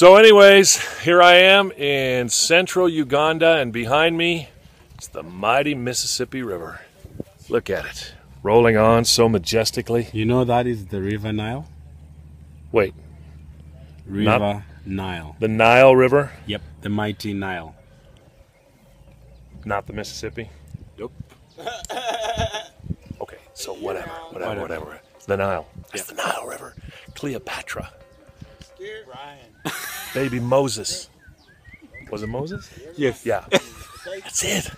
So, anyways, here I am in central Uganda, and behind me is the mighty Mississippi River. Look at it, rolling on so majestically. You know that is the River Nile? Wait, River Not- Nile. the Nile River, Yep, the mighty Nile. not the Mississippi? Nope. Okay, so whatever, whatever, Whatever. whatever. The Nile. It's the Nile River. Cleopatra. Baby Moses. Was it Moses? Yes. Yeah. That's it.